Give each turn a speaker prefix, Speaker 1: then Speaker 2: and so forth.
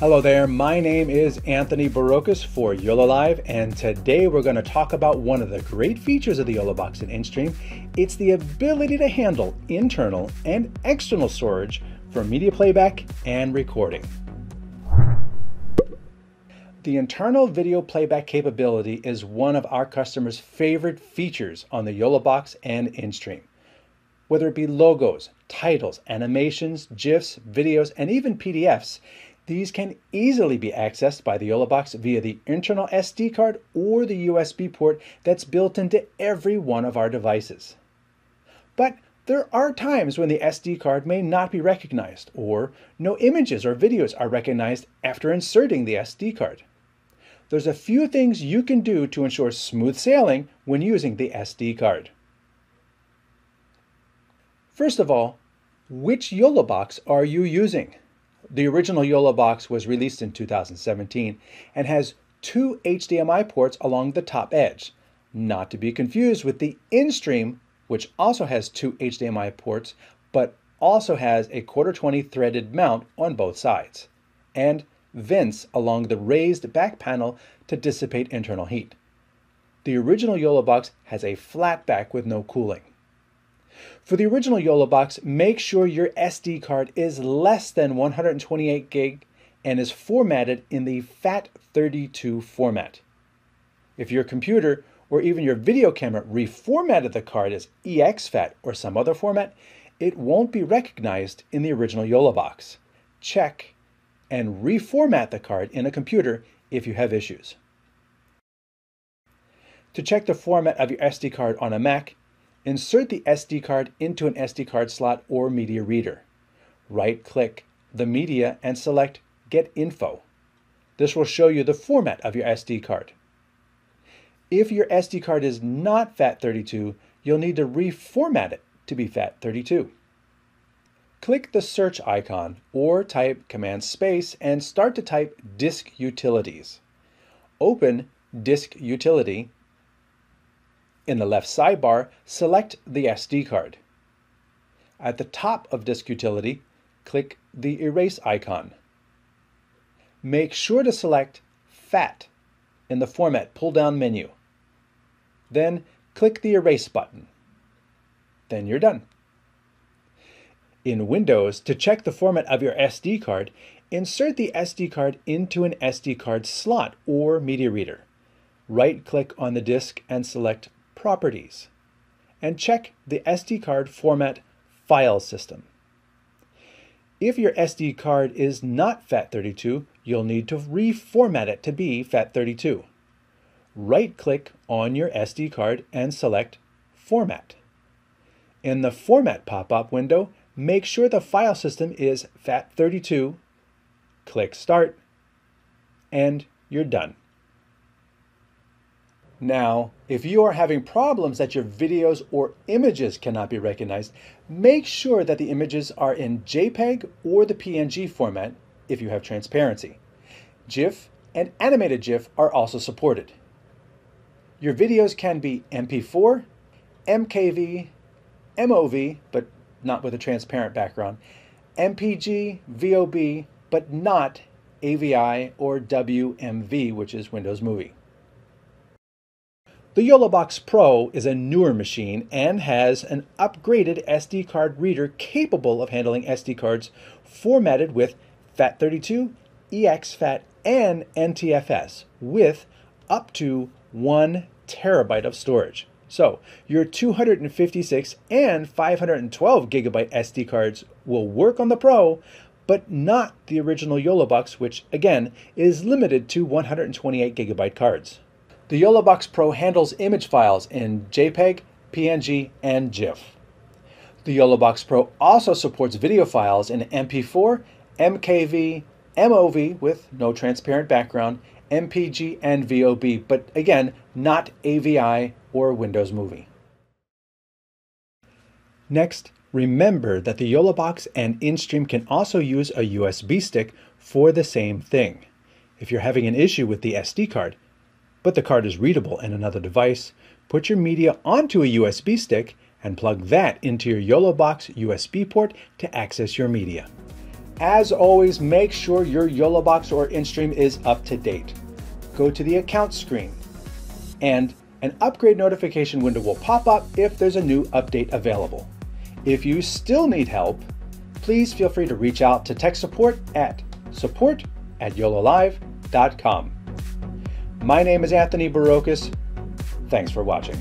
Speaker 1: Hello there, my name is Anthony Barocas for YoloLiv, and today we're going to talk about one of the great features of the YOLO Box and InStream. It's the ability to handle internal and external storage for media playback and recording. The internal video playback capability is one of our customers' favorite features on the YOLO Box and InStream. Whether it be logos, titles, animations, GIFs, videos, and even PDFs, these can easily be accessed by the YOLO Box via the internal SD card or the USB port that's built into every one of our devices. But there are times when the SD card may not be recognized, or no images or videos are recognized after inserting the SD card. There's a few things you can do to ensure smooth sailing when using the SD card. First of all, which YOLO box are you using? The original YOLO box was released in 2017 and has two HDMI ports along the top edge, not to be confused with the InStream, which also has two HDMI ports but also has a quarter 20 threaded mount on both sides, and vents along the raised back panel to dissipate internal heat. The original YOLO box has a flat back with no cooling. For the original YOLO box, make sure your SD card is less than 128 gig and is formatted in the FAT32 format. If your computer or even your video camera reformatted the card as EXFAT or some other format, it won't be recognized in the original YOLO box. Check and reformat the card in a computer if you have issues. To check the format of your SD card on a Mac, Insert the SD card into an SD card slot or media reader. Right-click the media and select Get Info. This will show you the format of your SD card. If your SD card is not FAT32, you'll need to reformat it to be FAT32. Click the search icon or type Command Space and start to type Disk Utilities. Open Disk Utility in the left sidebar, select the SD card. At the top of Disk Utility, click the Erase icon. Make sure to select FAT in the Format pull-down menu. Then click the Erase button. Then you're done. In Windows, to check the format of your SD card, insert the SD card into an SD card slot or media reader. Right-click on the disk and select Properties, and check the SD card format File System. If your SD card is not FAT32, you'll need to reformat it to be FAT32. Right-click on your SD card and select Format. In the Format pop-up window, make sure the file system is FAT32, click Start, and you're done. Now, if you are having problems that your videos or images cannot be recognized, make sure that the images are in JPEG or the PNG format if you have transparency. GIF and animated GIF are also supported. Your videos can be MP4, MKV, MOV, but not with a transparent background, MPG, VOB, but not AVI or WMV, which is Windows Movie. The YOLOBox Pro is a newer machine and has an upgraded SD card reader capable of handling SD cards formatted with FAT32, EXFAT, and NTFS with up to 1 terabyte of storage. So your 256 and 512 gigabyte SD cards will work on the Pro, but not the original YOLOBox, which again is limited to 128 gigabyte cards. The YOLOBox Pro handles image files in JPEG, PNG, and GIF. The YOLOBox Pro also supports video files in MP4, MKV, MOV with no transparent background, MPG, and VOB, but again, not AVI or Windows Movie. Next, remember that the YOLOBox and InStream can also use a USB stick for the same thing. If you're having an issue with the SD card, but the card is readable in another device, put your media onto a USB stick and plug that into your YOLOBox USB port to access your media. As always, make sure your YOLO box or InStream is up to date. Go to the account screen, and an upgrade notification window will pop up if there's a new update available. If you still need help, please feel free to reach out to tech support at support at yololiv.com. My name is Anthony Barocas. Thanks for watching.